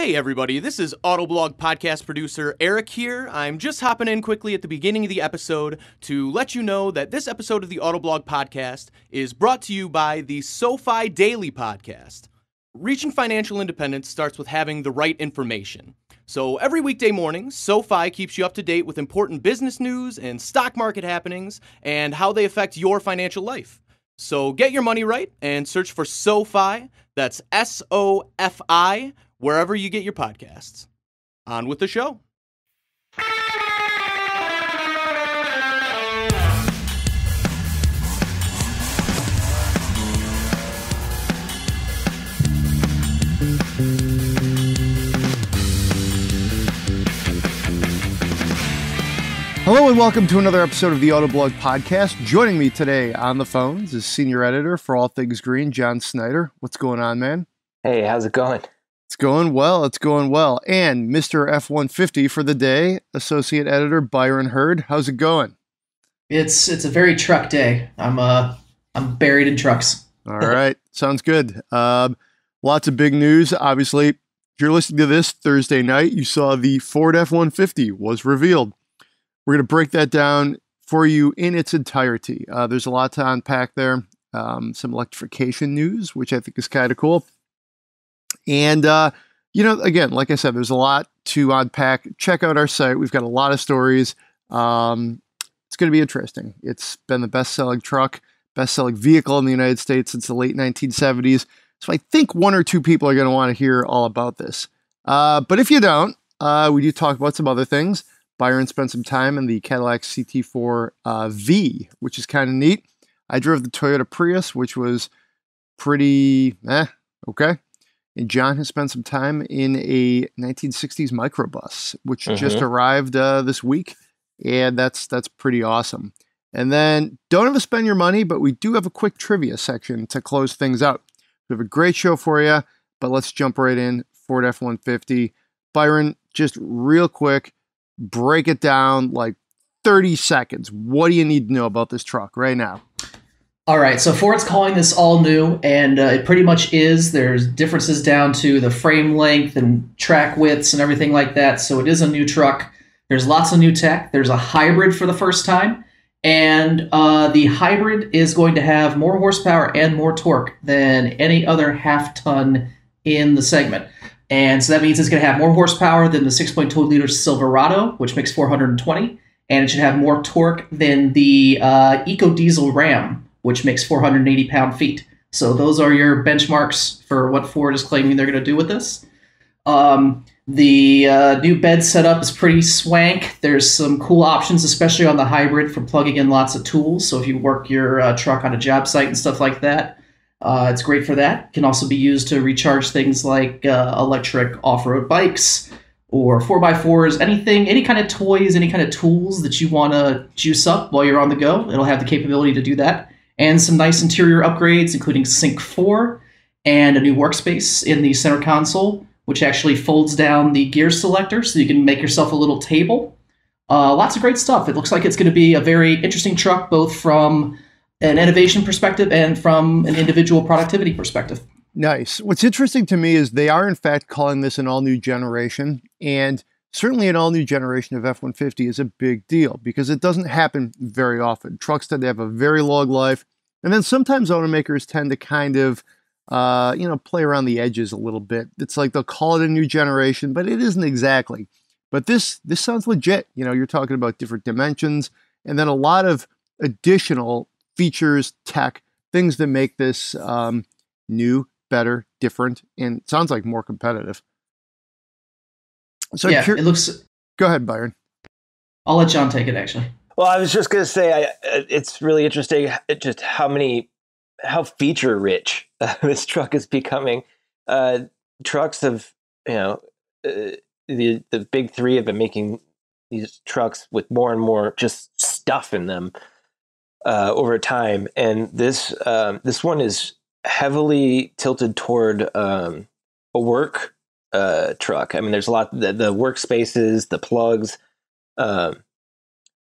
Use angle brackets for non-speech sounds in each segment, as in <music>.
Hey, everybody, this is Autoblog podcast producer Eric here. I'm just hopping in quickly at the beginning of the episode to let you know that this episode of the Autoblog podcast is brought to you by the SoFi Daily podcast. Reaching financial independence starts with having the right information. So every weekday morning, SoFi keeps you up to date with important business news and stock market happenings and how they affect your financial life. So get your money right and search for SoFi. That's S O F I wherever you get your podcasts. On with the show. Hello and welcome to another episode of the Autoblog Podcast. Joining me today on the phones is senior editor for All Things Green, John Snyder. What's going on, man? Hey, how's it going? It's going well. It's going well. And Mr. F 150 for the day, associate editor Byron Hurd. How's it going? It's it's a very truck day. I'm uh I'm buried in trucks. All right, <laughs> sounds good. Um, lots of big news. Obviously, if you're listening to this Thursday night, you saw the Ford F 150 was revealed. We're going to break that down for you in its entirety. Uh, there's a lot to unpack there. Um, some electrification news, which I think is kind of cool. And, uh, you know, again, like I said, there's a lot to unpack. Check out our site. We've got a lot of stories. Um, it's going to be interesting. It's been the best selling truck, best selling vehicle in the United States since the late 1970s. So I think one or two people are going to want to hear all about this. Uh, but if you don't, uh, we do talk about some other things. Byron spent some time in the Cadillac CT4 uh, V, which is kind of neat. I drove the Toyota Prius, which was pretty eh, okay. And John has spent some time in a 1960s microbus, which mm-hmm. just arrived uh, this week, and that's that's pretty awesome. And then don't ever spend your money, but we do have a quick trivia section to close things out. We have a great show for you, but let's jump right in. Ford F 150. Byron, just real quick, break it down like 30 seconds. What do you need to know about this truck right now? All right, so Ford's calling this all new, and uh, it pretty much is. There's differences down to the frame length and track widths and everything like that. So it is a new truck. There's lots of new tech. There's a hybrid for the first time, and uh, the hybrid is going to have more horsepower and more torque than any other half ton in the segment. And so that means it's going to have more horsepower than the 6.2 liter Silverado, which makes 420, and it should have more torque than the uh, EcoDiesel Ram, which makes 480 pound feet. So those are your benchmarks for what Ford is claiming they're going to do with this. Um, the uh, new bed setup is pretty swank. There's some cool options, especially on the hybrid, for plugging in lots of tools. So if you work your uh, truck on a job site and stuff like that, uh, it's great for that. Can also be used to recharge things like uh, electric off-road bikes or 4x4s, anything, any kind of toys, any kind of tools that you want to juice up while you're on the go. It'll have the capability to do that. And some nice interior upgrades, including Sync 4 and a new workspace in the center console, which actually folds down the gear selector so you can make yourself a little table. Uh, lots of great stuff. It looks like it's going to be a very interesting truck, both from an innovation perspective and from an individual productivity perspective. Nice. What's interesting to me is they are, in fact, calling this an all new generation. And certainly an all new generation of F 150 is a big deal because it doesn't happen very often. Trucks tend to have a very long life. And then sometimes automakers tend to kind of, uh, you know, play around the edges a little bit. It's like they'll call it a new generation, but it isn't exactly. But this this sounds legit. You know, you're talking about different dimensions and then a lot of additional features, tech, things that make this um, new, better, different, and sounds like more competitive. So yeah, cur- it looks. Go ahead, Byron. I'll let John take it. Actually. Well, I was just going to say, I, it's really interesting just how many, how feature rich uh, <laughs> this truck is becoming. Uh, trucks have, you know, uh, the the big three have been making these trucks with more and more just stuff in them uh, over time, and this um, this one is heavily tilted toward um, a work uh, truck. I mean, there's a lot the, the workspaces, the plugs. Uh,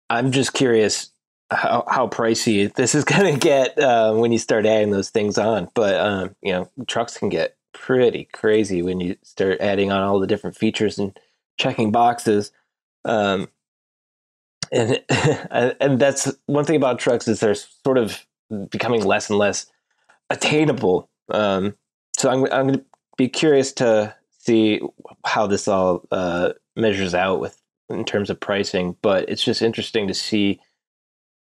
I'm just curious how, how pricey this is <laughs> going to get uh, when you start adding those things on. But um, you know, trucks can get pretty crazy when you start adding on all the different features and checking boxes. Um, and <laughs> and that's one thing about trucks is they're sort of becoming less and less attainable. Um, so I'm I'm going to be curious to see how this all uh, measures out with in terms of pricing. But it's just interesting to see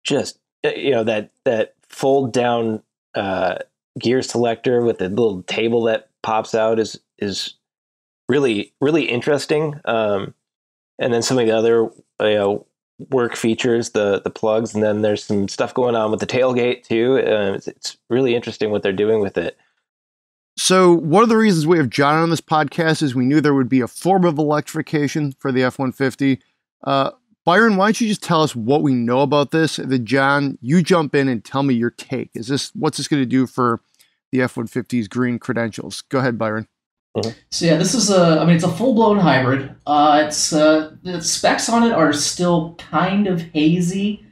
just uh, you know that that fold down uh, gear selector with the little table that pops out is is really really interesting. Um, and then some of the other you know work features, the the plugs, and then there's some stuff going on with the tailgate too. Uh, it's, it's, really interesting what they're doing with it. So one of the reasons we have John on this podcast is we knew there would be a form of electrification for the F one fifty. Uh, Byron, why don't you just tell us what we know about this? Then John, you jump in and tell me your take. Is this what's this going to do for the F 150's green credentials? Go ahead, Byron. Mm-hmm. So yeah, this is a. I mean, it's a full blown hybrid. Uh, it's uh, the specs on it are still kind of hazy,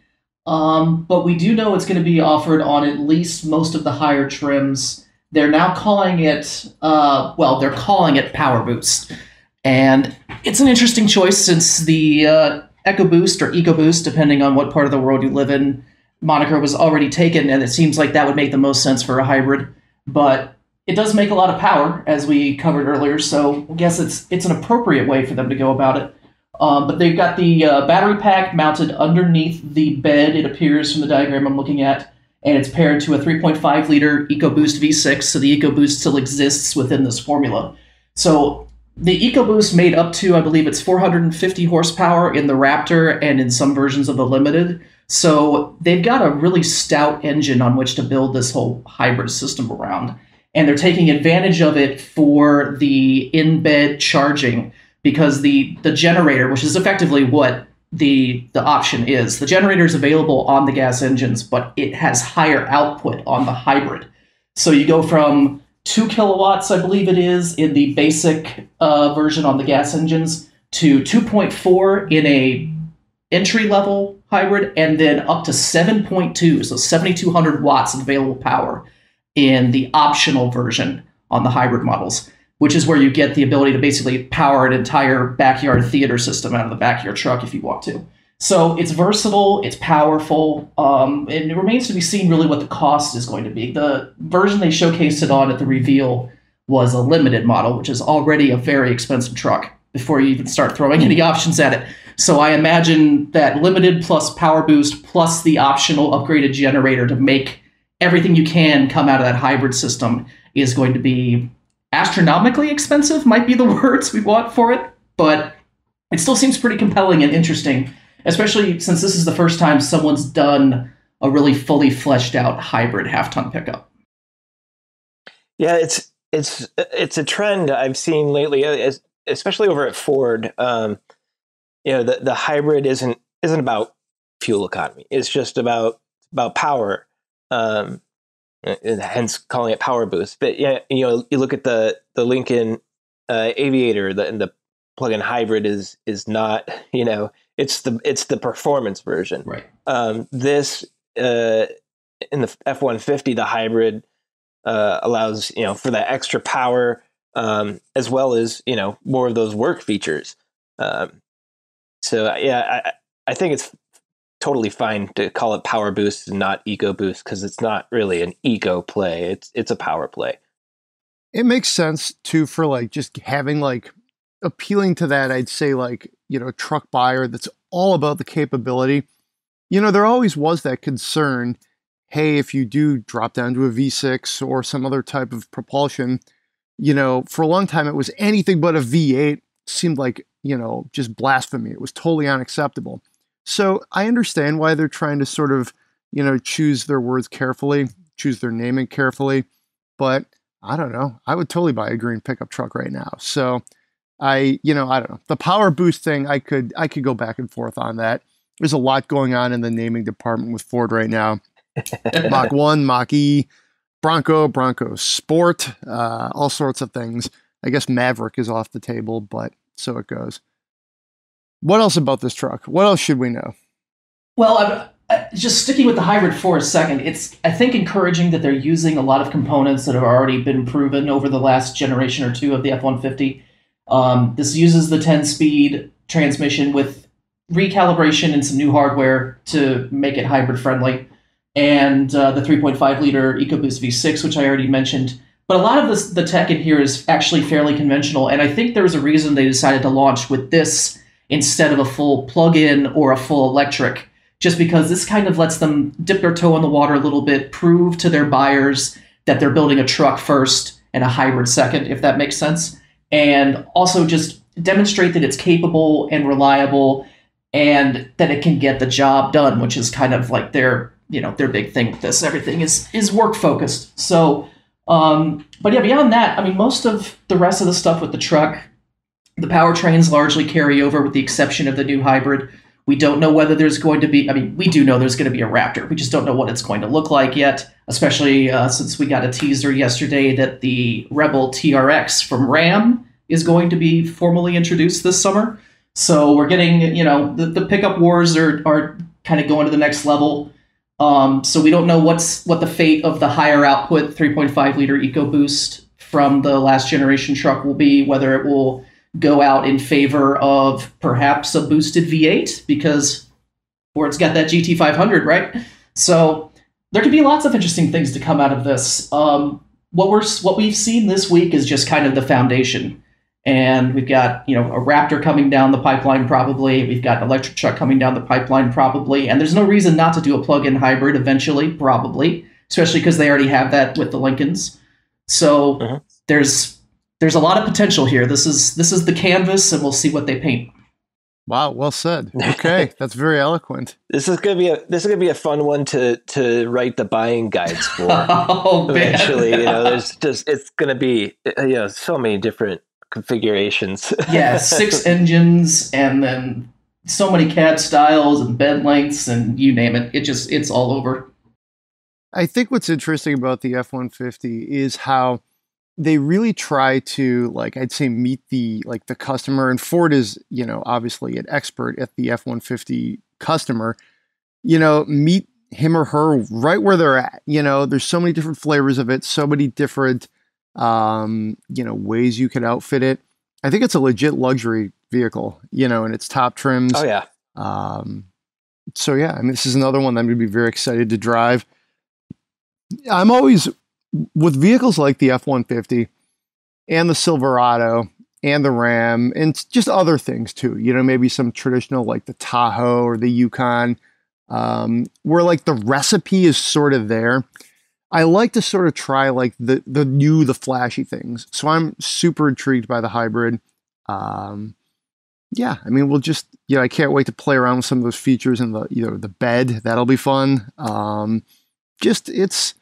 um, but we do know it's going to be offered on at least most of the higher trims. They're now calling it. Uh, well, they're calling it Power Boost, and it's an interesting choice since the uh, EcoBoost or Eco Boost, depending on what part of the world you live in, moniker was already taken, and it seems like that would make the most sense for a hybrid. But it does make a lot of power, as we covered earlier. So I guess it's it's an appropriate way for them to go about it. Um, but they've got the uh, battery pack mounted underneath the bed. It appears from the diagram I'm looking at, and it's paired to a 3.5 liter EcoBoost V6. So the EcoBoost still exists within this formula. So the EcoBoost made up to, I believe, it's 450 horsepower in the Raptor and in some versions of the Limited. So they've got a really stout engine on which to build this whole hybrid system around and they're taking advantage of it for the in-bed charging because the the generator, which is effectively what the the option is, the generator is available on the gas engines, but it has higher output on the hybrid. So you go from two kilowatts, I believe it is, in the basic uh, version on the gas engines to 2.4 in a entry level hybrid, and then up to 7.2, so 7,200 watts of available power in the optional version on the hybrid models, which is where you get the ability to basically power an entire backyard theater system out of the back of your truck if you want to. So it's versatile, it's powerful, um, and it remains to be seen really what the cost is going to be. The version they showcased it on at the reveal was a limited model, which is already a very expensive truck before you even start throwing <laughs> any options at it. So I imagine that limited plus power boost plus the optional upgraded generator to make everything you can come out of that hybrid system is going to be astronomically expensive, might be the <laughs> words we want for it, but it still seems pretty compelling and interesting, especially since this is the first time someone's done a really fully fleshed out hybrid half ton pickup. Yeah, it's it's it's a trend I've seen lately, uh, especially over at Ford. Um, you know, the the hybrid isn't isn't about fuel economy. It's just about about power um, hence calling it Power Boost. But yeah, you know, you look at the the Lincoln uh, Aviator, the, and the plug-in hybrid is is not, <laughs> you know, it's the it's the performance version. Right. Um, this uh, in the F one fifty, the hybrid uh, allows you know for that extra power um, as well as you know more of those work features. Um, so yeah, I, I think it's totally fine to call it power boost and not eco boost because it's not really an eco play. It's it's a power play. It makes sense too for like just having like appealing to that. I'd say like you know truck buyer that's all about the capability. You know there always was that concern. Hey, if you do drop down to a V6 or some other type of propulsion, you know, for a long time it was anything but a V8 seemed like, you know, just blasphemy. It was totally unacceptable. So I understand why they're trying to sort of, you know, choose their words carefully, choose their naming carefully. But I don't know. I would totally buy a green pickup truck right now. So I, you know, I don't know. The power boost thing, I could I could go back and forth on that. There's a lot going on in the naming department with Ford right now. Mach <laughs> 1, Mach E, Bronco, Bronco Sport, uh, all sorts of things. I guess Maverick is off the table, but so it goes. What else about this truck? What else should we know? Well, uh, just sticking with the hybrid for a second, it's I think encouraging that they're using a lot of components that have already been proven over the last generation or two of the F one fifty. Um, this uses the ten speed transmission with recalibration and some new hardware to make it hybrid friendly, and uh, the three point five liter EcoBoost V six, which I already mentioned. But a lot of this, the tech in here is actually fairly conventional, and I think there was a reason they decided to launch with this instead of a full plug-in or a full electric just because this kind of lets them dip their toe in the water a little bit, prove to their buyers that they're building a truck first and a hybrid second, if that makes sense. And also just demonstrate that it's capable and reliable and that it can get the job done, which is kind of like their, you know, their big thing with this. Everything is is work focused. So um, but yeah, beyond that, I mean, most of the rest of the stuff with the truck, the powertrains largely carry over with the exception of the new hybrid. We don't know whether there's going to be, I mean, we do know there's going to be a Raptor. We just don't know what it's going to look like yet, especially uh, since we got a teaser yesterday that the Rebel TRX from Ram is going to be formally introduced this summer. So we're getting, you know, the, the pickup wars are, are kind of going to the next level. Um, so we don't know what's what the fate of the higher output 3.5 liter EcoBoost from the last generation truck will be, whether it will go out in favor of perhaps a boosted V8 because Ford's got that GT500, right? So there could be lots of interesting things to come out of this. Um, what we're what we've seen this week is just kind of the foundation, and we've got you know a Raptor coming down the pipeline probably. We've got an electric truck coming down the pipeline probably, and there's no reason not to do a plug-in hybrid eventually, probably, especially because they already have that with the Lincolns. So uh-huh. there's there's a lot of potential here. This is this is the canvas, and we'll see what they paint. Wow, well said. <laughs> Okay, that's very eloquent. This is gonna be a this is gonna be a fun one to to write the buying guides for. <laughs> oh, eventually, you know, there's just it's gonna be uh, you know so many different configurations. <laughs> yeah, six engines, and then so many cab styles and bed lengths, and you name it. It just it's all over. I think what's interesting about the F one fifty is how they really try to like I'd say meet the like the customer and Ford is, you know, obviously an expert at the F150 customer, you know, meet him or her right where they're at. You know, there's so many different flavors of it, so many different um, you know, ways you could outfit it. I think it's a legit luxury vehicle, you know, and its top trims. Oh yeah. Um so yeah, I mean this is another one that I'm gonna be very excited to drive. I'm always with vehicles like the F 150 and the Silverado and the Ram and just other things too, you know, maybe some traditional like the Tahoe or the Yukon, um, where like the recipe is sort of there. I like to sort of try like the the new, the flashy things. So I'm super intrigued by the hybrid. Um, yeah, I mean, we'll just you know, I can't wait to play around with some of those features in the you know the bed. That'll be fun. Um, just it's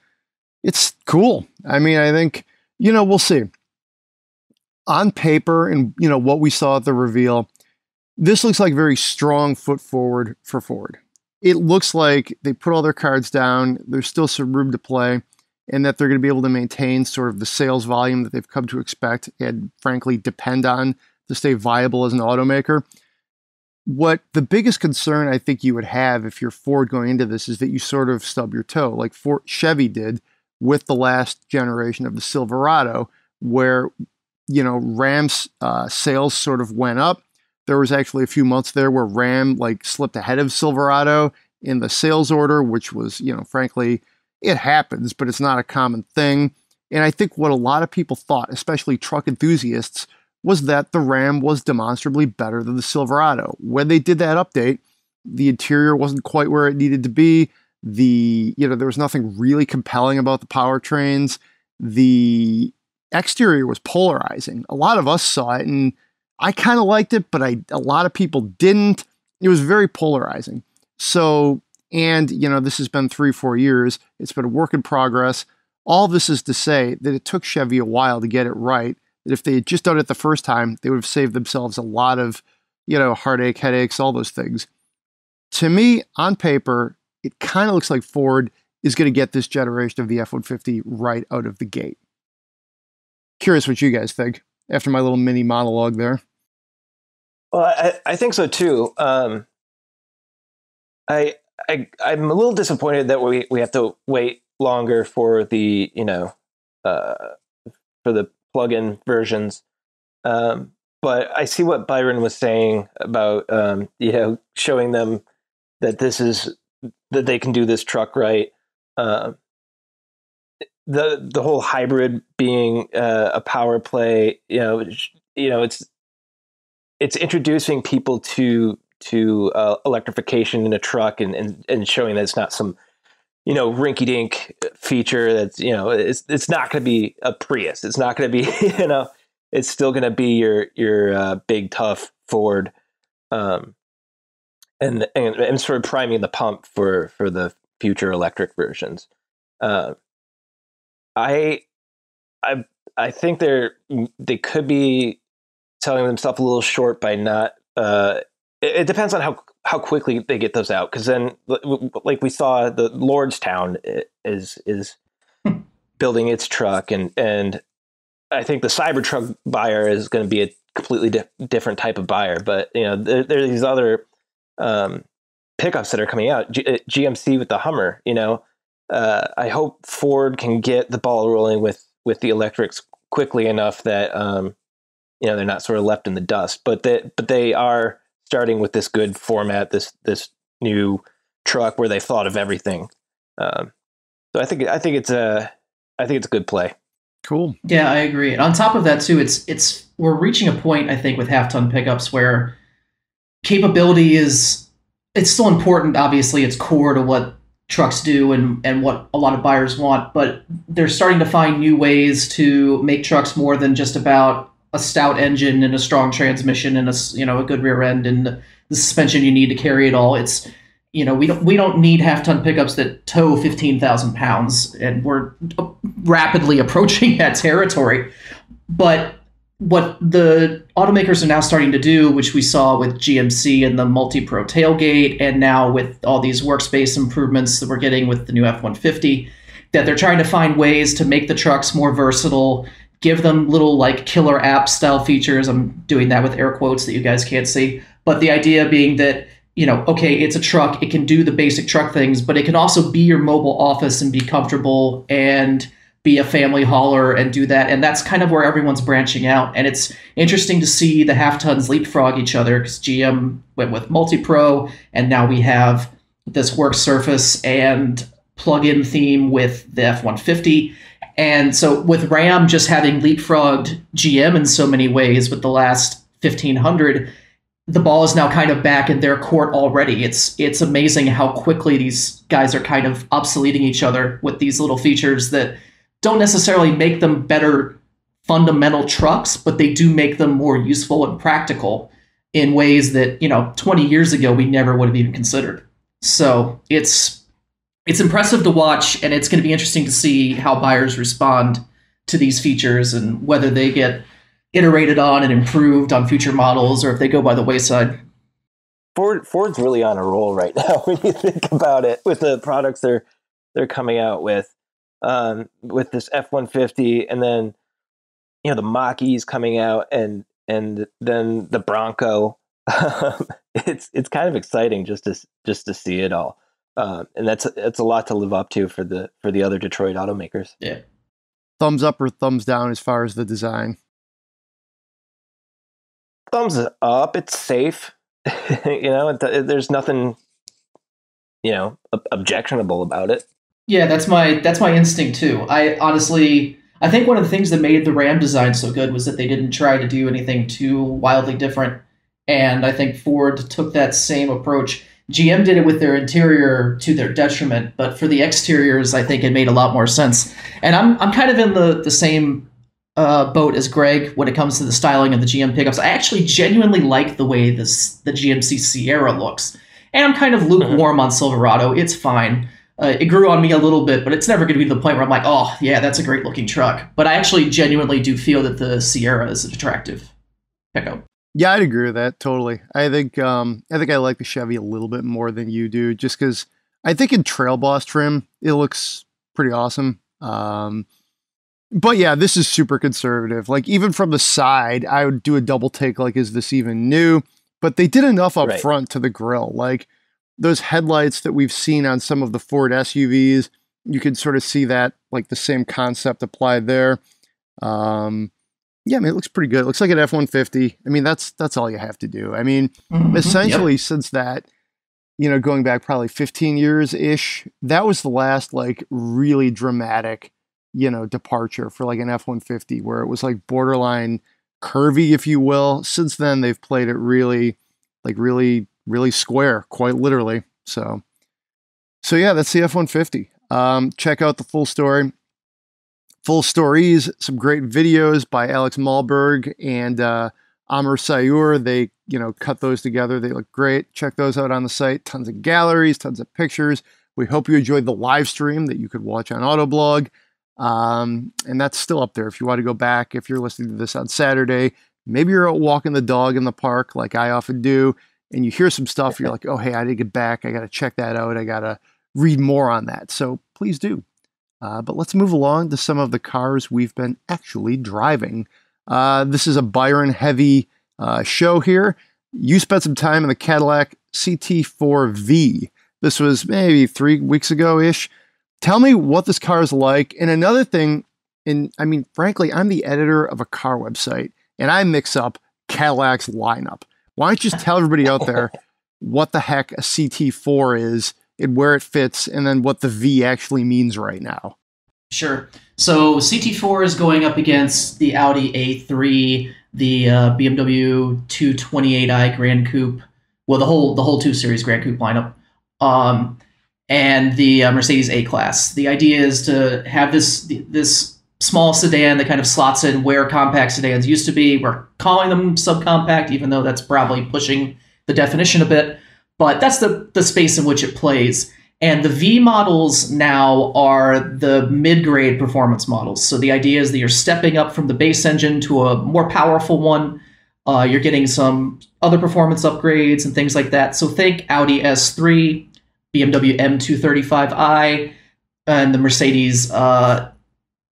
it's cool. I mean, I think, you know, we'll see. On paper and, you know, what we saw at the reveal, this looks like very strong foot forward for Ford. It looks like they put all their cards down. There's still some room to play, and that they're going to be able to maintain sort of the sales volume that they've come to expect and, frankly, depend on to stay viable as an automaker. What the biggest concern I think you would have if you're Ford going into this is that you sort of stub your toe, like Ford, Chevy did with the last generation of the Silverado, where you know Ram's uh, sales sort of went up. There was actually a few months there where Ram like slipped ahead of Silverado in the sales order, which was you know frankly it happens, but it's not a common thing. And I think what a lot of people thought, especially truck enthusiasts, was that the Ram was demonstrably better than the Silverado. When they did that update, the interior wasn't quite where it needed to be the you know there was nothing really compelling about the powertrains the exterior was polarizing. A lot of us saw it and i kind of liked it but i a lot of people didn't. It was very polarizing. So and you know this has been three four years. It's been a work in progress. All this is to say that it took chevy a while to get it right that if they had just done it the first time they would have saved themselves a lot of you know heartache headaches all those things. To me on paper it kind of looks like Ford is going to get this generation of the F 150 right out of the gate. Curious what you guys think after my little mini monologue there. Well, I, I think so too. Um, I I I'm a little disappointed that we we have to wait longer for the you know uh, for the plug-in versions. Um, but I see what Byron was saying about um, you know showing them that this is that they can do this truck right. Uh, the the whole hybrid being uh, a power play, you know, you know, it's it's introducing people to to uh, electrification in a truck and, and and showing that it's not some you know rinky dink feature that's you know it's it's not going to be a Prius. It's not going to be <laughs> you know it's still going to be your your uh, big tough Ford. Um, and, and and sort of priming the pump for for the future electric versions. Uh, I I I think they're they could be selling themselves a little short by not. Uh, it, it depends on how how quickly they get those out because then like we saw the Lordstown is is hmm. building its truck and and I think the Cybertruck buyer is going to be a completely di- different type of buyer. But you know there, there are these other um, pickups that are coming out. G- uh, GMC with the Hummer, you know. Uh, I hope Ford can get the ball rolling with with the electrics quickly enough that um, you know they're not sort of left in the dust. But that but they are starting with this good format, this this new truck where they thought of everything. Um, so I think I think it's a I think it's a good play. Cool. Yeah, I agree. And on top of that too, it's it's we're reaching a point I think with half ton pickups where capability is it's still important. Obviously, it's core to what trucks do and and what a lot of buyers want. But they're starting to find new ways to make trucks more than just about a stout engine and a strong transmission and a you know a good rear end and the suspension you need to carry it all. It's you know we don't we don't need half ton pickups that tow fifteen thousand pounds, and we're rapidly <laughs> approaching that territory. But what the automakers are now starting to do, which we saw with GMC and the multi pro tailgate, and now with all these workspace improvements that we're getting with the new F 150, that they're trying to find ways to make the trucks more versatile, give them little like killer app style features. I'm doing that with air quotes that you guys can't see. But the idea being that, you know, okay, it's a truck, it can do the basic truck things, but it can also be your mobile office and be comfortable and be a family hauler and do that. And that's kind of where everyone's branching out. And it's interesting to see the half tons leapfrog each other because GM went with multi pro, and now we have this work surface and plug-in theme with the F 150. And so with Ram just having leapfrogged GM in so many ways with the last 1500, the ball is now kind of back in their court already. It's it's amazing how quickly these guys are kind of obsoleting each other with these little features that don't necessarily make them better fundamental trucks, but they do make them more useful and practical in ways that, you know, 20 years ago we never would have even considered. So it's it's impressive to watch and it's going to be interesting to see how buyers respond to these features and whether they get iterated on and improved on future models or if they go by the wayside. Ford Ford's really on a roll right now <laughs> when you think about it with the products they're they're coming out with um, with this F one fifty, and then you know the Mach-E's coming out, and and then the Bronco. <laughs> it's it's kind of exciting just to just to see it all, um, and that's that's a lot to live up to for the for the other Detroit automakers. Yeah. Thumbs up or thumbs down as far as the design. Thumbs up. It's safe. <laughs> you know, it, there's nothing you know objectionable about it. Yeah, that's my that's my instinct too. I honestly I think one of the things that made the Ram design so good was that they didn't try to do anything too wildly different. And I think Ford took that same approach. GM did it with their interior to their detriment, but for the exteriors, I think it made a lot more sense. And I'm I'm kind of in the the same uh, boat as Greg when it comes to the styling of the GM pickups. I actually genuinely like the way this the GMC Sierra looks, and I'm kind of lukewarm on Silverado. It's fine uh, it grew on me a little bit, but it's never going to be the point where I'm like, oh, yeah, that's a great looking truck. But I actually genuinely do feel that the Sierra is an attractive pickup. Yeah, I'd agree with that totally. I think um, I think I like the Chevy a little bit more than you do, just because I think in Trail Boss trim it looks pretty awesome. Um, but yeah, this is super conservative. Like even from the side, I would do a double take. Like, is this even new? But they did enough up right. front to the grill. Like those headlights that we've seen on some of the Ford SUVs, you can sort of see that like the same concept applied there. Um, yeah, I mean, it looks pretty good. It looks like an F one fifty. I mean, that's that's all you have to do. I mean, Mhm, essentially yep. since that, you know, going back probably fifteen years ish, that was the last like really dramatic, you know, departure for like an F one fifty, where it was like borderline curvy, if you will. Since then, they've played it really, like really, really square, quite literally. So, so yeah, that's the F one fifty. Um, check out the full story full stories, some great videos by Alex Malburg and uh, Amr Sayur. They, you know, cut those together. They look great. Check those out on the site. Tons of galleries, tons of pictures. We hope you enjoyed the live stream that you could watch on Autoblog. Um, and that's still up there if you want to go back. If you're listening to this on Saturday, maybe you're out walking the dog in the park like I often do, and you hear some stuff. You're like, oh, hey, I didn't get back. I got to check that out. I got to read more on that. So please do. Uh, but let's move along to some of the cars we've been actually driving. Uh, this is a Byron heavy uh, show here. You spent some time in the Cadillac CT4V. This was maybe three weeks ago ish. Tell me what this car is like. And another thing, and I mean, frankly, I'm the editor of a car website and I mix up Cadillac's lineup. Why don't you just tell everybody out there <laughs> what the heck a CT4 is? and where it fits, and then what the V actually means right now. Sure. So CT4 is going up against the Audi A3, the uh, BMW 228i Gran Coupe, well, the whole the whole two series Gran Coupe lineup, um, and the uh, Mercedes A Class. The idea is to have this this small sedan that kind of slots in where compact sedans used to be. We're calling them subcompact, even though that's probably pushing the definition a bit but that's the the space in which it plays. And the V models now are the mid grade performance models. So the idea is that you're stepping up from the base engine to a more powerful one. Uh, you're getting some other performance upgrades and things like that. So think Audi S3, BMW M235i, and the Mercedes uh,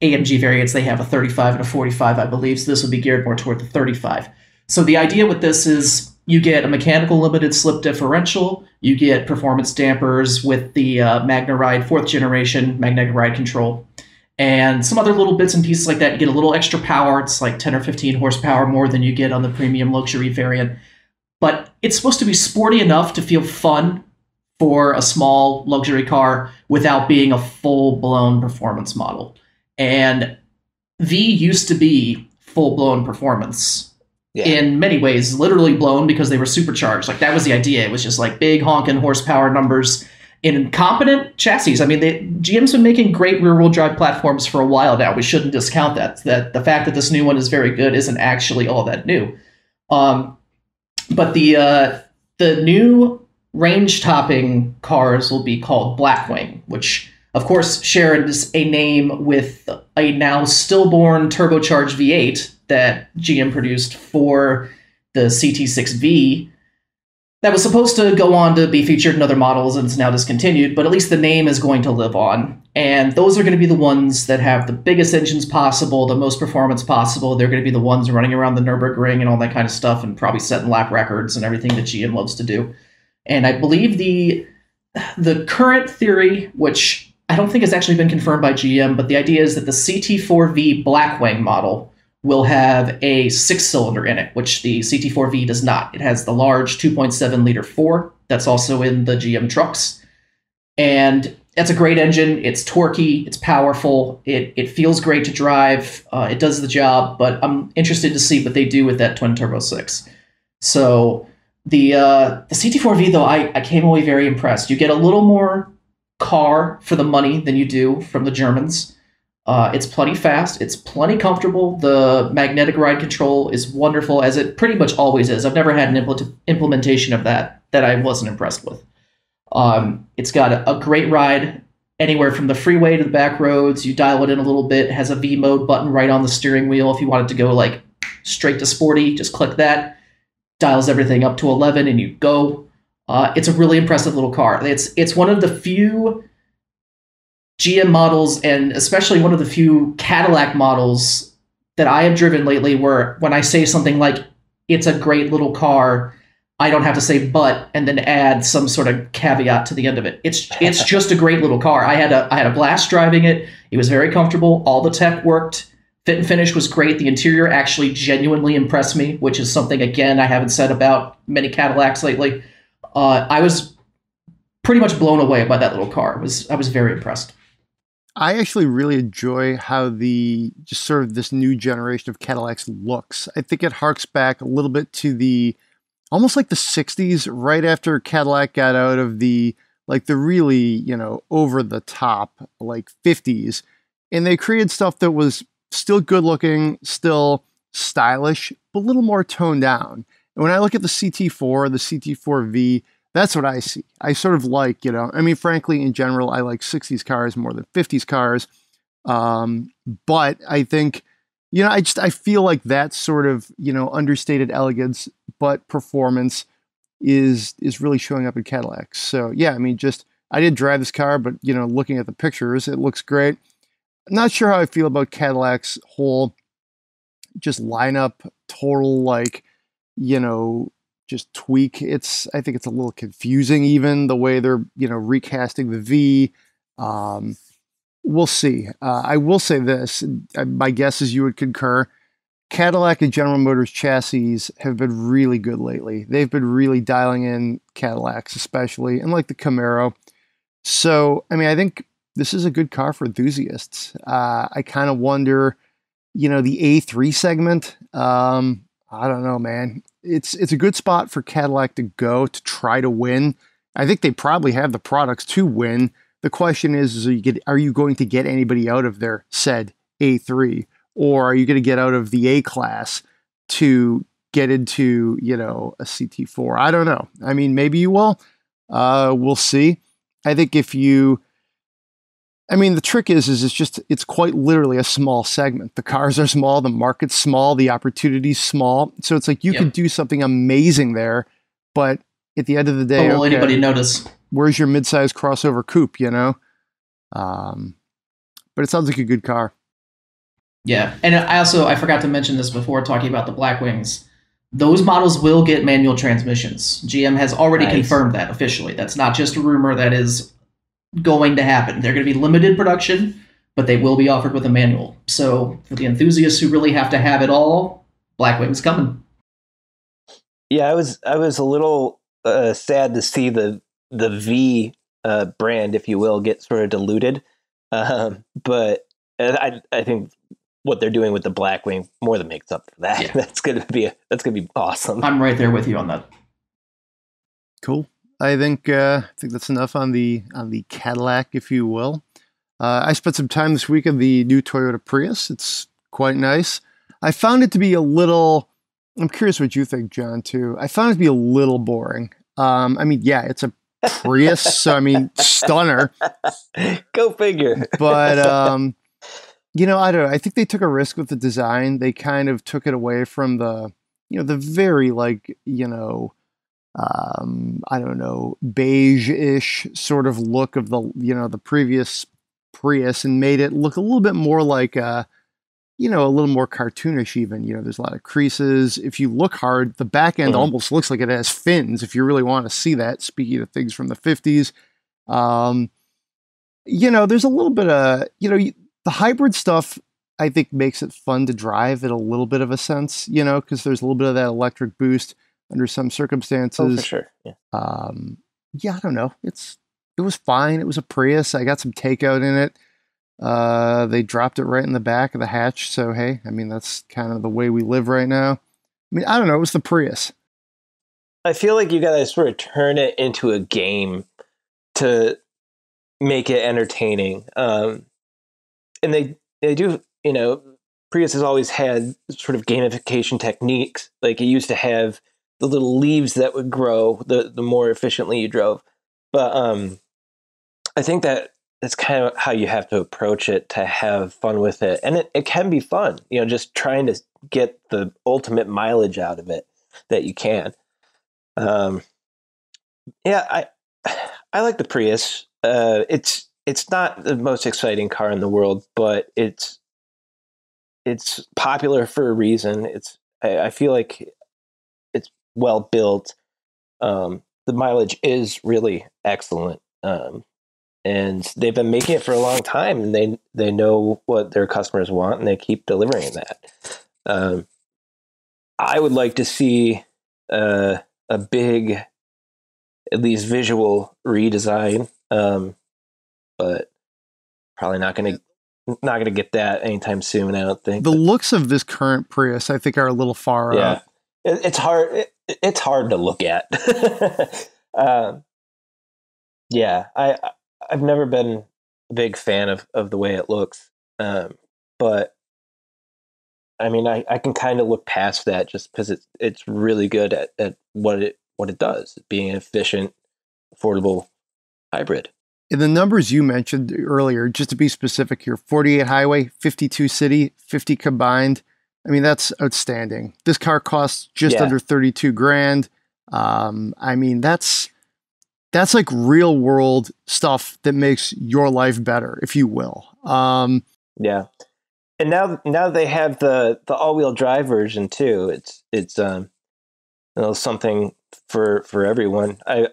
AMG variants. They have a 35 and a 45, I believe. So this would be geared more toward the 35. So the idea with this is you get a mechanical limited slip differential. You get performance dampers with the uh, MagneRide fourth generation magnetic ride control, and some other little bits and pieces like that. You get a little extra power. It's like 10 or 15 horsepower more than you get on the premium luxury variant. But it's supposed to be sporty enough to feel fun for a small luxury car without being a full blown performance model. And V used to be full blown performance Yeah. in many ways, literally blown because they were supercharged. Like that was the idea. It was just like big honking horsepower numbers in competent chassis. I mean, they, GM's been making great rear-wheel drive platforms for a while now. We shouldn't discount that. That the fact that this new one is very good isn't actually all that new. Um, but the uh, the new range topping cars will be called Blackwing, which of course shares a name with a now stillborn turbocharged V8 that GM produced for the CT6V that was supposed to go on to be featured in other models and it's now discontinued, but at least the name is going to live on. And those are going to be the ones that have the biggest engines possible, the most performance possible. They're going to be the ones running around the Nürburgring and all that kind of stuff and probably setting lap records and everything that GM loves to do. And I believe the the current theory, which I don't think it's actually been confirmed by GM, but the idea is that the CT4V Blackwing model will have a six cylinder in it, which the CT4V does not. It has the large 2.7 liter four that's also in the GM trucks. And that's a great engine. It's torquey, it's powerful, it, it feels great to drive, uh, it does the job, but I'm interested to see what they do with that twin turbo six. So the uh, the CT4V though, I, I came away very impressed. You get a little more car for the money than you do from the Germans. Uh, it's plenty fast. It's plenty comfortable. The magnetic ride control is wonderful, as it pretty much always is. I've never had an impl- implementation of that that I wasn't impressed with. Um, it's got a, a great ride anywhere from the freeway to the back roads. You dial it in a little bit. It has a V mode button right on the steering wheel. If you wanted to go like straight to sporty, just click that. Dials everything up to 11 and you go. Uh, it's a really impressive little car. It's it's one of the few GM models, and especially one of the few Cadillac models that I have driven lately, where when I say something like "it's a great little car," I don't have to say but and then add some sort of caveat to the end of it. It's it's <laughs> just a great little car. I had a I had a blast driving it. It was very comfortable. All the tech worked. Fit and finish was great. The interior actually genuinely impressed me, which is something again I haven't said about many Cadillacs lately. Uh, I was pretty much blown away by that little car. Was I was very impressed. I actually really enjoy how the just sort of this new generation of Cadillacs looks. I think it harks back a little bit to the almost like the 60s right after Cadillac got out of the like the really, you know, over the top like 50s and they created stuff that was still good looking, still stylish, but a little more toned down. And when I look at the CT4, the CT4V, that's what I see. I sort of like, you know, I mean, frankly, in general, I like 60s cars more than 50s cars. Um, but I think, you know, I just, I feel like that sort of, you know, understated elegance, but performance is, is really showing up in Cadillacs. So yeah, I mean, just, I didn't drive this car, but, you know, looking at the pictures, it looks great. I'm not sure how I feel about Cadillac's whole just lineup, total, like, you know, just tweak. It's I think it's a little confusing even the way they're you know recasting the V. Um, we'll see. Uh, I will say this: uh, my guess is you would concur. Cadillac and General Motors chassis have been really good lately. They've been really dialing in Cadillacs, especially, and like the Camaro. So, I mean, I think this is a good car for enthusiasts. Uh, I kind of wonder, you know, the A3 segment. Um, I don't know, man it's it's a good spot for Cadillac to go to try to win. I think they probably have the products to win. The question is, is are you, get, are you going to get anybody out of their said A3, or are you going to get out of the A class to get into you know a CT4? I don't know. I mean, maybe you will. Uh, we'll see. I think if you I mean, the trick is, is it's just, it's quite literally a small segment. The cars are small, the market's small, the opportunity's small. So it's like you yep. could do something amazing there, but at the end of the day, will okay, anybody notice? Where's your midsize crossover coupe? You know, um, but it sounds like a good car. Yeah, and I also I forgot to mention this before talking about the Black Wings. Those models will get manual transmissions. GM has already nice. confirmed that officially. That's not just a rumor. That is going to happen. They're going to be limited production, but they will be offered with a manual. So for the enthusiasts who really have to have it all, Blackwing's coming. Yeah, I was I was a little uh, sad to see the the V uh, brand, if you will, get sort of diluted. <laughs> Um, but I I think what they're doing with the Blackwing more than makes up for that. Yeah. <laughs> That's gonna be a, that's gonna be awesome. I'm right there with you on that. Cool. I think uh, I think that's enough on the on the Cadillac, if you will. Uh, I spent some time this week in the new Toyota Prius. It's quite nice. I found it to be a little. I'm curious what you think, John. Too. I found it to be a little boring. Um, I mean, yeah, it's a Prius, so I mean, stunner. <laughs> Go figure. but <laughs> um, you know, I don't know. I think they took a risk with the design. They kind of took it away from the, you know, the very like, you know, um, I don't know, beige-ish sort of look of the you know the previous Prius and made it look a little bit more like a, you know, a little more cartoonish even. You know, there's a lot of creases. If you look hard, the back end mm-hmm. almost looks like it has fins. If you really want to see that, speaking of things from the 50s, um, you know, there's a little bit of you know the hybrid stuff. I think makes it fun to drive in a little bit of a sense, you know, because there's a little bit of that electric boost under some circumstances. Oh, for sure. Yeah. Um, yeah, I don't know. It's it was fine. It was a Prius. I got some takeout in it. Uh, they dropped it right in the back of the hatch. So hey, I mean that's kind of the way we live right now. I mean, I don't know. It was the Prius. I feel like you got to sort of turn it into a game to make it entertaining. Um, and they they do, you know, Prius has always had sort of gamification techniques. Like it used to have the little leaves that would grow the the more efficiently you drove. But um, I think that that's kind of how you have to approach it to have fun with it, and it, it can be fun. You know, just trying to get the ultimate mileage out of it that you can. Um, yeah, I <sighs> I like the Prius. Uh, it's it's not the most exciting car in the world, but it's it's popular for a reason. It's I, I feel like well built. Um, the mileage is really excellent. Um, and they've been making it for a long time and they they know what their customers want and they keep delivering that. Um, I would like to see uh, a big, at least visual redesign, um, but probably not going to not going to get that anytime soon. I don't think the looks of this current Prius, I think, are a little far. Yeah, out. it's hard. It, it's hard to look at. <laughs> um, yeah, I I've never been a big fan of of the way it looks, um, but I mean, I, I can kind of look past that just because it's it's really good at, at what it what it does, being an efficient, affordable hybrid. In the numbers you mentioned earlier, just to be specific here, 48 highway, 52 city, 50 combined. I mean, that's outstanding. This car costs just Yeah. under 32 grand. Um, I mean, that's that's like real world stuff that makes your life better, if you will. Um, Yeah, and now now they have the the all wheel drive version too. It's it's um you know something for for everyone. I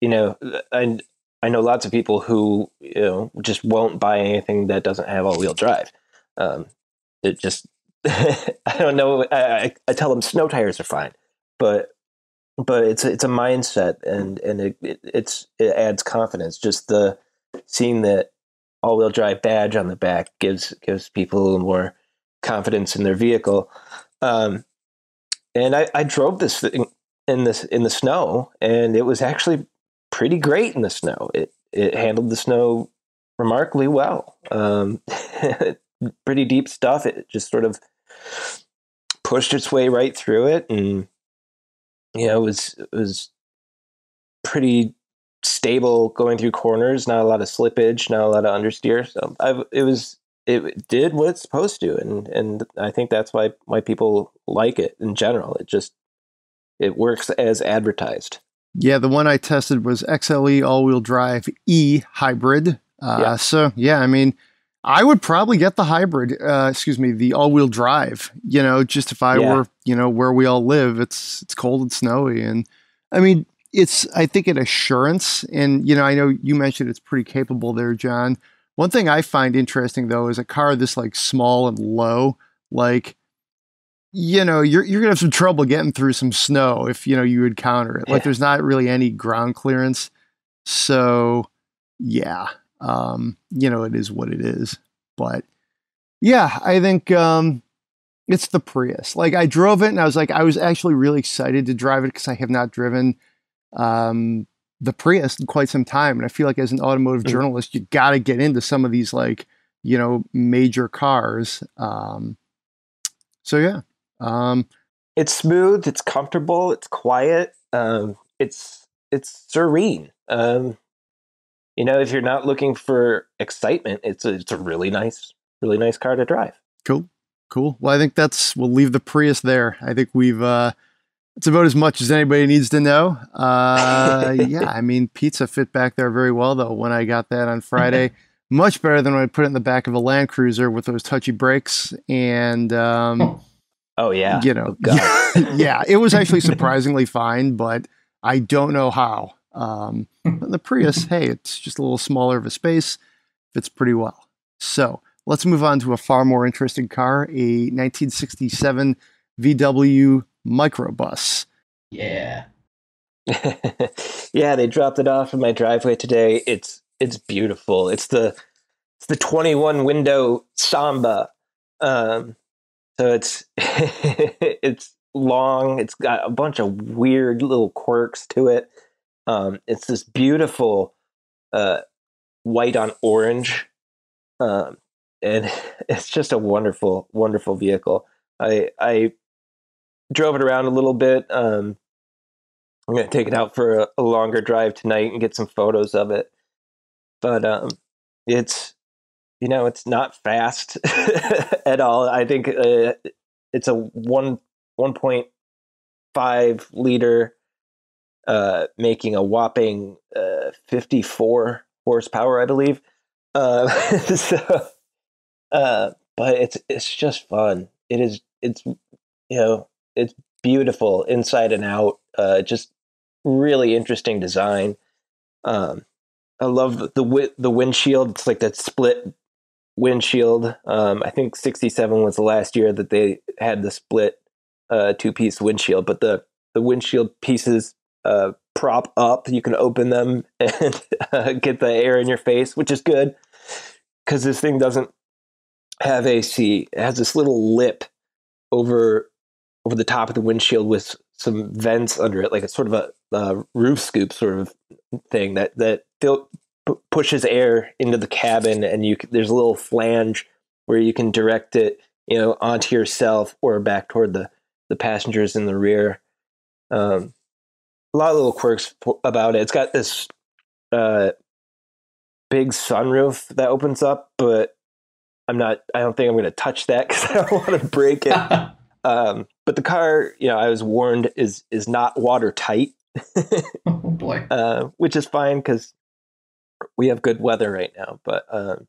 you know I I know lots of people who you know just won't buy anything that doesn't have all wheel drive. Um, it just <laughs> I don't know. I, I tell them snow tires are fine, but but it's it's a mindset and and it, it it's it adds confidence. Just the seeing that all wheel drive badge on the back gives gives people a little more confidence in their vehicle. Um, and I, I drove this thing in this in the snow, and it was actually pretty great in the snow. It it handled the snow remarkably well. Um, <laughs> pretty deep stuff. It just sort of pushed its way right through it, and you know, it was it was pretty stable going through corners. Not a lot of slippage, not a lot of understeer. So I, it was it did what it's supposed to, and and I think that's why why people like it in general. It just it works as advertised. yeah, the one I tested was XLE all wheel drive E hybrid. Uh, Yeah. So, yeah, I mean, I would probably get the hybrid, uh, excuse me, the all wheel drive, you know, just if I Yeah. were, you know, where we all live, it's, it's cold and snowy. And I mean, it's, I think, an assurance. And, you know, I know you mentioned it's pretty capable there, John. One thing I find interesting, though, is a car this like small and low, like, you know, you're, you're going to have some trouble getting through some snow if, you know, you encounter it. Like, there's not really any ground clearance. So, yeah, um, you know, it is what it is. But yeah, I think um, it's the Prius. Like, I drove it and I was like, I was actually really excited to drive it because I have not driven um, the Prius in quite some time. And I feel like as an automotive Mhm. journalist, you got to get into some of these, like, you know, major cars. Um, so yeah. Um, It's smooth. It's comfortable. It's quiet. Um, it's it's serene. Um, you know, if you're not looking for excitement, it's a it's a really nice really nice car to drive. Cool. Cool. Well, I think that's we'll leave the Prius there. I think we've uh it's about as much as anybody needs to know. Uh <laughs> yeah, I mean pizza fit back there very well though when I got that on Friday. <laughs> much better than when I put it in the back of a Land Cruiser with those touchy brakes and um Oh yeah. you know Oh, <laughs> yeah, it was actually surprisingly fine, but I don't know how. Um, the Prius, hey, it's just a little smaller of a space, fits pretty well. So let's move on to a far more interesting car, a 1967 VW microbus. Yeah. <laughs> yeah, they dropped it off in my driveway today. It's it's beautiful. It's the it's the 21 window Samba. Um, so it's <laughs> it's long. It's got a bunch of weird little quirks to it. Um, it's this beautiful uh, white on orange, um, and <laughs> it's just a wonderful, wonderful vehicle. I I drove it around a little bit. Um, I'm gonna take it out for a, a longer drive tonight and get some photos of it. But um, it's you know it's not fast <laughs> at all. I think uh, it's a one one point five liter, uh, making a whopping uh, fifty four horsepower, I believe. Uh, <laughs> so, uh, but it's it's just fun. It is it's you know it's beautiful inside and out. Uh, just really interesting design. Um, I love the the, the windshield. It's like that split windshield. Um, I think '67 was the last year that they had the split uh, two piece windshield, but the the windshield pieces uh, prop up. You can open them <laughs> and uh, get the air in your face, which is good because this thing doesn't have AC. It has this little lip over over the top of the windshield with some vents under it, like it's sort of a, a roof scoop sort of thing that that fill, p- pushes air into the cabin, and you there's a little flange where you can direct it, you know, onto yourself or back toward the the passengers in the rear. Um, a lot of little quirks about it. It's got this uh, big sunroof that opens up, but I'm not. I don't think I'm going to touch that <laughs> because I don't want to break it. <laughs> um, but the car, you know, I was warned is is not watertight. oh <laughs> boy, uh, which is fine because we have good weather right now. But um,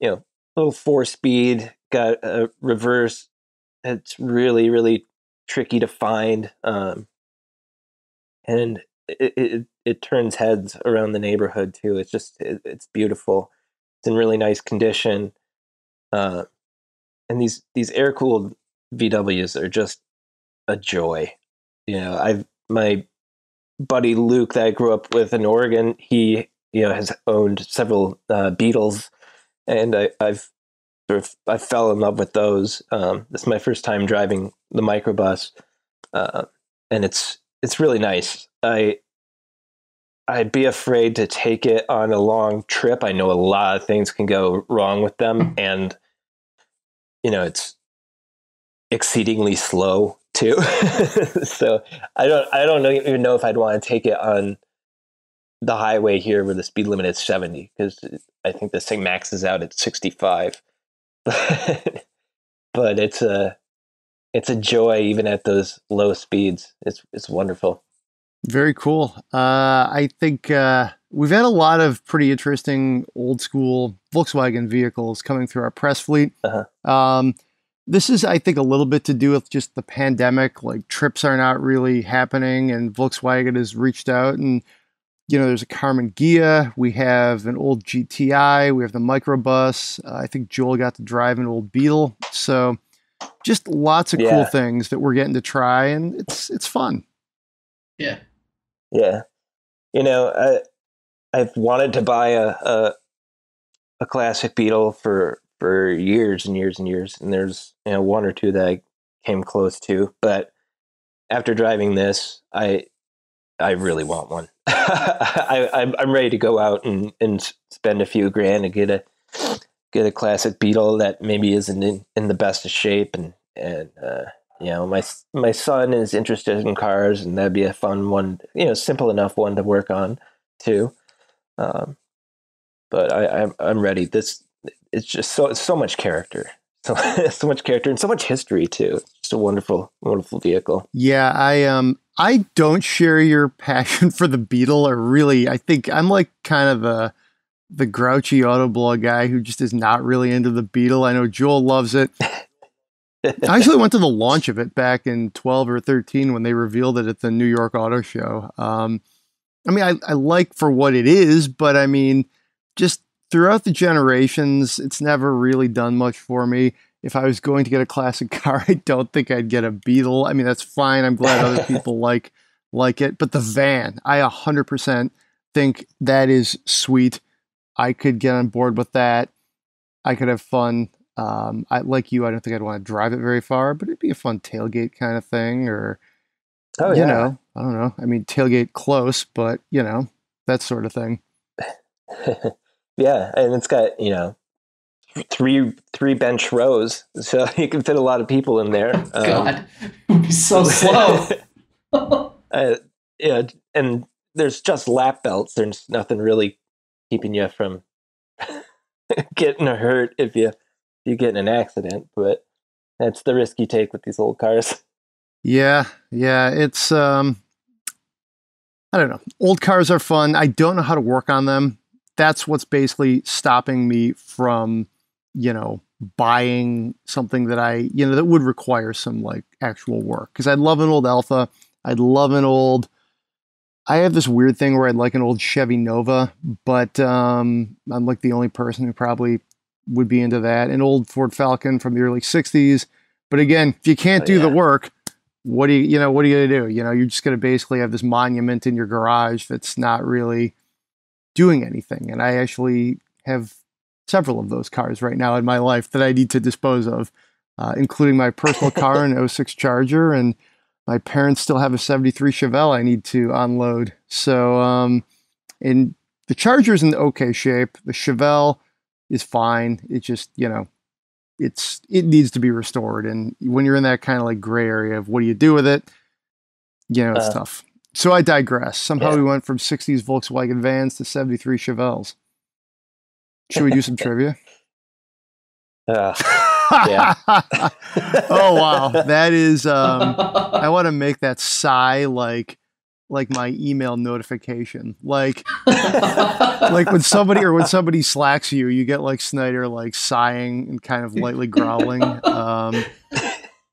you know, little four speed, got a reverse. It's really really tricky to find, um, and it, it it turns heads around the neighborhood too. It's just it, it's beautiful. It's in really nice condition. Uh, and these these air cooled VWs are just a joy. You know, I've my buddy Luke that I grew up with in Oregon. He you know has owned several uh, Beetles, and I, I've sort of I fell in love with those. Um, this is my first time driving the microbus, uh, and it's it's really nice. I I'd be afraid to take it on a long trip. I know a lot of things can go wrong with them, mm-hmm. and you know it's exceedingly slow too. <laughs> so I don't I don't even know if I'd want to take it on the highway here where the speed limit is 70 because I think this thing maxes out at 65. <laughs> but it's a it's a joy even at those low speeds. It's it's wonderful. Very cool. Uh, I think uh, we've had a lot of pretty interesting old school Volkswagen vehicles coming through our press fleet. Uh-huh. Um, this is, I think, a little bit to do with just the pandemic. Like trips are not really happening, and Volkswagen has reached out and you know, there's a Karmann Ghia. We have an old GTI. We have the microbus. Uh, I think Joel got to drive an old Beetle. So, just lots of yeah. cool things that we're getting to try, and it's it's fun. Yeah, yeah. You know, I I've wanted to buy a a, a classic Beetle for for years and years and years, and there's you know one or two that I came close to, but after driving this, I I really want one. <laughs> I, I'm ready to go out and, and spend a few grand and get a get a classic Beetle that maybe isn't in, in the best of shape and and uh, you know my my son is interested in cars and that'd be a fun one you know simple enough one to work on too um, but I, I'm I'm ready this it's just so so much character <laughs> so so much character and so much history too. It's just a wonderful, wonderful vehicle. Yeah, I um I don't share your passion <laughs> for the Beetle, or really, I think I'm like kind of a the grouchy autoblog guy who just is not really into the Beetle. I know Joel loves it. I actually went to the launch of it back in 12 or 13 when they revealed it at the New York Auto Show. Um, I mean, I, I like for what it is, but I mean, just throughout the generations, it's never really done much for me. If I was going to get a classic <laughs> car, I don't think I'd get a Beetle. I mean, that's fine. I'm glad other <laughs> people like like it, but the van, I 100% think that is sweet. I could get on board with that. I could have fun. Um, I like you. I don't think I'd want to drive it very far, but it'd be a fun tailgate kind of thing, or oh, you yeah. know, I don't know. I mean, tailgate close, but you know, that sort of thing. <laughs> Yeah, and it's got you know three three bench rows, so <laughs> you can fit a lot of people in there. Oh, <laughs> God, um, be so slow. uh, yeah, and there's just lap belts. There's nothing really keeping you from <laughs> getting hurt if you if you get in an accident. But that's the risk you take with these old cars. Yeah, yeah, it's um, I don't know. Old cars are fun. I don't know how to work on them that's what's basically stopping me from, you know, buying something that I, you know, that would require some like actual work. Because I'd love an old Alfa. I'd love an old I have this weird thing where I'd like an old Chevy Nova, but um, I'm like the only person who probably would be into that. An old Ford Falcon from the early '60s. But again, if you can't Oh, do the work, what do you you know what are you gonna do? You know, you're just gonna basically have this monument in your garage that's not really doing anything. And I actually have several of those cars right now in my life that I need to dispose of, uh, including my personal car, and <laughs> 06 Charger, and my parents still have a 73 Chevelle I need to unload. So, um, and the Charger's in okay shape. The Chevelle is fine. It just, you know, it's it needs to be restored. And when you're in that kind of like gray area of what do you do with it, you know, it's Uh, tough. So I digress. Somehow Yeah. we went from 60s Volkswagen vans to 73 Chevelles. Should we do some <laughs> trivia? Uh, Yeah. <laughs> oh wow, that is. Um, I want to make that sigh like like my email notification, like like when somebody or when somebody slacks you, you get like Snyder like sighing and kind of lightly growling. Um,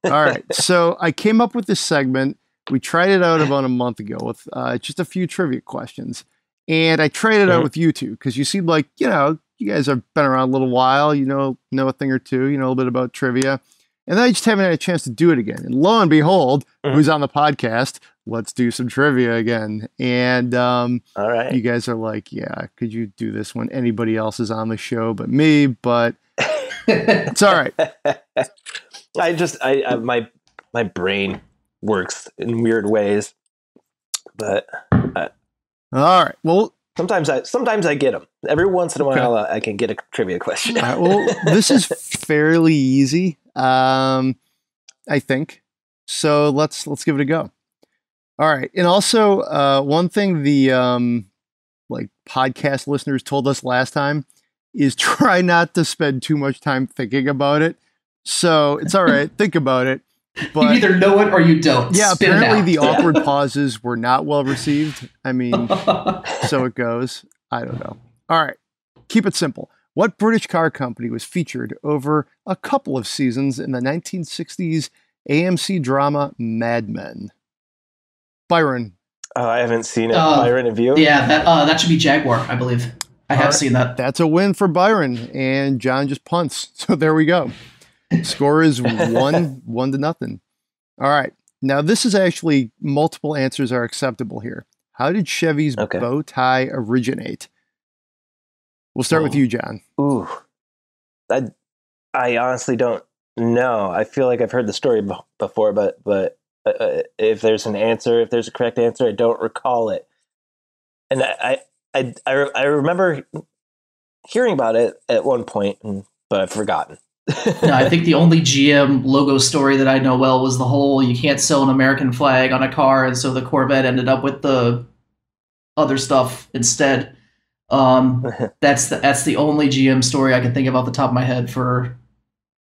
all right, so I came up with this segment. We tried it out about a month ago with uh, just a few trivia questions, and I tried it out with you two because you seemed like you know you guys have been around a little while. You know know a thing or two. You know a little bit about trivia, and then I just haven't had a chance to do it again. And lo and behold, Mhm. who's on the podcast? Let's do some trivia again. And um, all right. you guys are like, yeah, could you do this when anybody else is on the show but me? But <laughs> it's all right. I just I, I my my brain works in weird ways, but All right. Well, sometimes I sometimes I get them. Every once in a Okay. while, uh, I can get a trivia question. all right, well, this is <laughs> fairly easy, um, I think. So let's let's give it a go. All right, and also uh, one thing the um, like podcast listeners told us last time is <laughs> try not to spend too much time thinking about it. So it's all right, think about it. You But either know it or you don't. yeah, Spit it apparently the awkward pauses were not well received. I mean, <laughs> so it goes. I don't know. All right. Keep it simple. What British car company was featured over a couple of seasons in the 1960s AMC drama Mad Men? Byron. Oh, I haven't seen it. Uh, Byron, have you? yeah, that uh, that should be Jaguar, I believe. I have Alright. seen that. That's a win for Byron, and John just punts. <laughs> So there we go. Score is <laughs> one, one to nothing. All right. Now this is actually multiple answers are acceptable here. How did Chevy's Okay. bow tie originate? We'll start with Oh. you, John. Ooh, I I honestly don't know. I feel like I've heard the story b- before, but but uh, uh, if there's an answer, if there's a correct answer, I don't recall it. And I I I, I, re- I remember hearing about it at one point, and, but I've forgotten. No, I think the only GM logo story that I know well was the whole you can't sell an American flag on a car, and so the Corvette ended up with the other stuff instead. Um, <laughs> that's the that's the only GM story I can think of off the top of my head for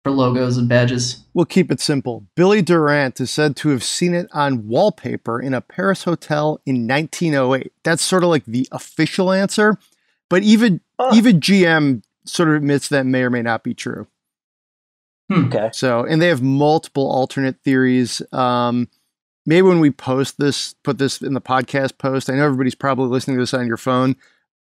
for logos and badges. We'll keep it simple. Billy Durant is said to have seen it on wallpaper in a Paris hotel in 1908. That's sort of like the official answer, but even Huh. even GM sort of admits that may or may not be true. Okay. So, and they have multiple alternate theories. Um, maybe when we post this, put this in the podcast post. I know everybody's probably listening to this on your phone,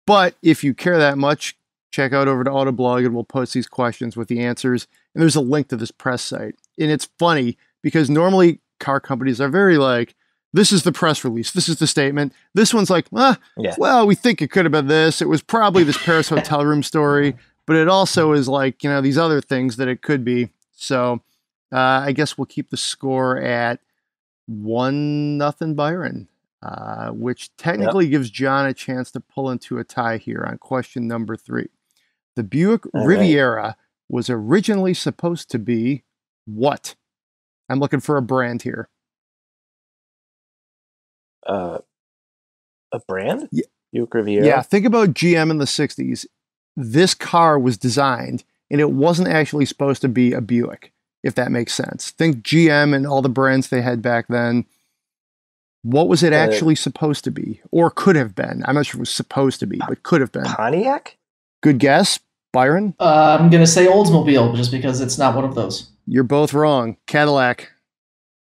but if you care that much, check out over to Autoblog and we'll post these questions with the answers. And there's a link to this press site. And it's funny because normally car companies are very like, this is the press release. This is the statement. This one's like, ah, Yeah. well, we think it could have been this. It was probably this Paris <laughs> hotel room story, but it also is like, you know, these other things that it could be. So uh, I guess we'll keep the score at one nothing Byron, uh, which technically gives John a chance to pull into a tie here on question number three. The Buick All right. Riviera was originally supposed to be what? I'm looking for a brand here. Uh, a brand? Yeah. Buick Riviera. Yeah, think about GM in the 60s. This car was designed and it wasn't actually supposed to be a Buick, if that makes sense. Think GM and all the brands they had back then. What was it Uh, actually supposed to be or could have been? I'm not sure it was supposed to be, but could have been. Pontiac. Good guess, Byron. Uh, I'm gonna say Oldsmobile just because it's not one of those. You're both wrong. Cadillac.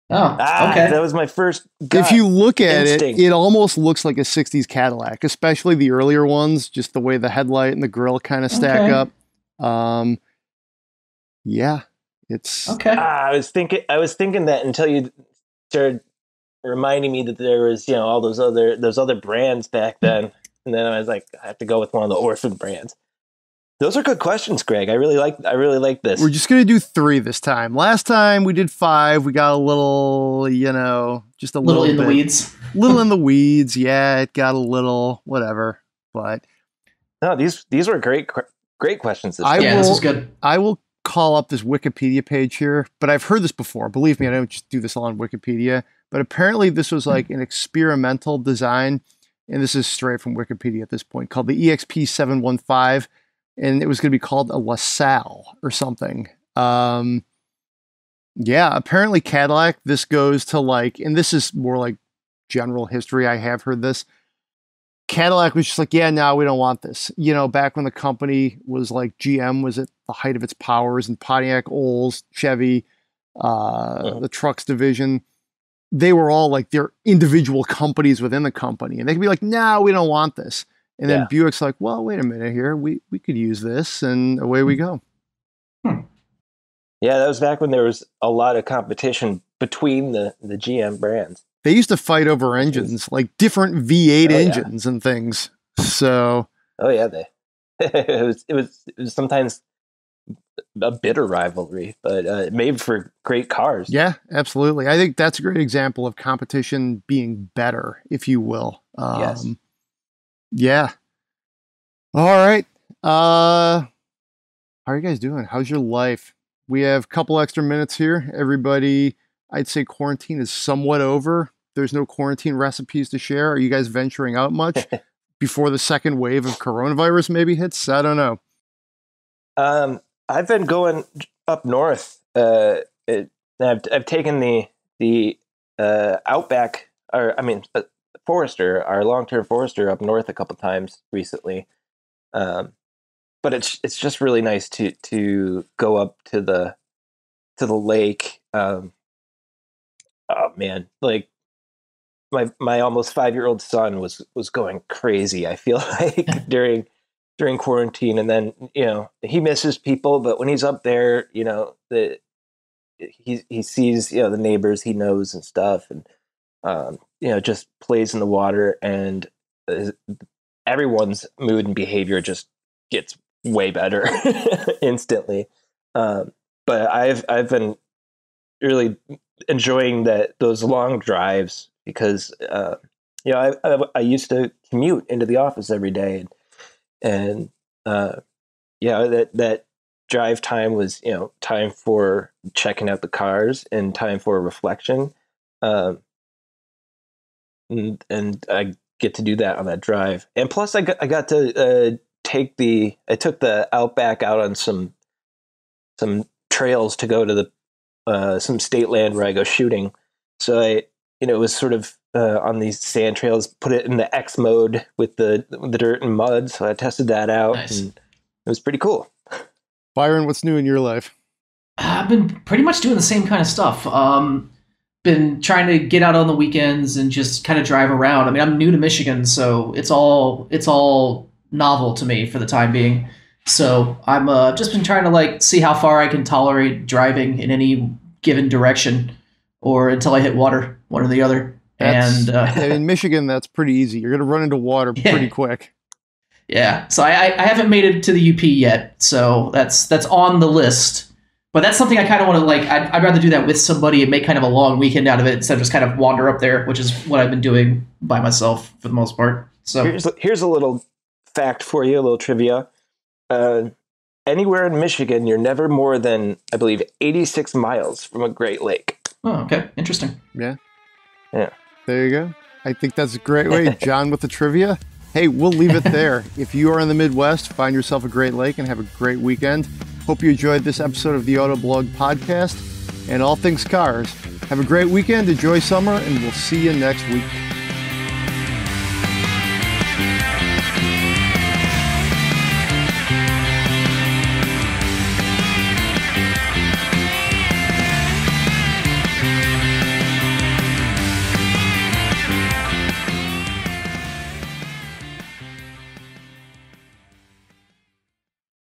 Oh, Ah, okay. that was my first. if you look at instinct. it, it almost looks like a 60s Cadillac, especially the earlier ones, just the way the headlight and the grill kind of stack Okay. up. Um, yeah, it's okay. Ah, I was thinking. I was thinking that until you started reminding me that there was, you know, all those other those other brands back then, and then I was like, I have to go with one of the orphan brands. Those are good questions, Greg. I really like. I really like this. we're just gonna do three this time. Last time we did five. We got a little, you know, just a little little, in the weeds. <laughs> little in the weeds. Yeah, it got a little whatever, but no, these these were great que- great questions. This I time. yeah, this will- was good. I will call up this Wikipedia page here, but I've heard this before. Believe me, I don't just do this all on Wikipedia. But apparently, this was like an experimental design, and this is straight from Wikipedia at this point, called the EXP seven one five, and it was going to be called a LaSalle or something. Um, yeah, apparently Cadillac. This goes to like, and this is more like general history. I have heard this. Cadillac was just like, yeah, no, we don't want this. You know, back when the company was like GM was at the height of its powers and Pontiac, Olds, Chevy, uh, Mhm. the trucks division, they were all like their individual companies within the company. And they could be like, no, we don't want this. And then Yeah. Buick's like, well, wait a minute here. We, we could use this. And away we go. yeah, that was back when there was a lot of competition between the the GM brands. They used to fight over engines, like different V8 Oh, yeah. engines and things. So, Oh yeah, they. <laughs> it was it was it was sometimes a bitter rivalry, but uh, it made for great cars. Yeah, absolutely. I think that's a great example of competition being better, if you will. Um, Yes. Yeah. All right. Uh, how are you guys doing? How's your life? We have a couple extra minutes here. Everybody, I'd say quarantine is somewhat over. There's no quarantine recipes to share. Are you guys venturing out much <laughs> before the second wave of coronavirus maybe hits? I don't know. Um, I've been going up north. Uh, it, I've I've taken the the uh, Outback, or I mean, uh, Forester, our long term Forester, up north a couple times recently. Um, but it's it's just really nice to to go up to the to the lake. Um, oh man, like my my almost five year old son was was going crazy. I feel <laughs> like <laughs> during during quarantine and then you know he misses people but when he's up there you know the he he sees you know the neighbors he knows and stuff and um you know just plays in the water and uh, everyone's mood and behavior just gets way better <laughs> instantly um but i've i've been really enjoying that those long drives because uh you know I, I i used to commute into the office every day and and uh, yeah, that that drive time was you know time for checking out the cars and time for reflection, um, and, and I get to do that on that drive. And plus, I got I got to uh, take the I took the Outback out on some some trails to go to the uh, some state land where I go shooting. So I you know it was sort of uh, on these sand trails, put it in the X mode with the the dirt and mud. So I tested that out, Nice. and it was pretty cool. Byron, what's new in your life? I've been pretty much doing the same kind of stuff. Um, been trying to get out on the weekends and just kind of drive around. I mean, I'm new to Michigan, so it's all it's all novel to me for the time being. So I'm uh, just been trying to like see how far I can tolerate driving in any given direction, or until I hit water, one or the other. That's- and uh, <laughs> in Michigan, that's pretty easy. You're going to run into water <laughs> Yeah. pretty quick. Yeah, so I, I I haven't made it to the UP yet, so that's that's on the list. But that's something I kind of want to like. I'd, I'd rather do that with somebody and make kind of a long weekend out of it instead of just kind of wander up there, which is what I've been doing by myself for the most part. So Here's here's a little fact for you, a little trivia. Uh, anywhere in Michigan, you're never more than I believe 86 miles from a Great Lake. oh, okay, interesting. There Yeah. There you go. I think that's a great way. <laughs> John with the trivia. Hey, we'll leave it there. if you are in the Midwest, find yourself a great lake and have a great weekend. Hope you enjoyed this episode of the Autoblog podcast and all things cars. Have a great weekend, enjoy summer, and we'll see you next week.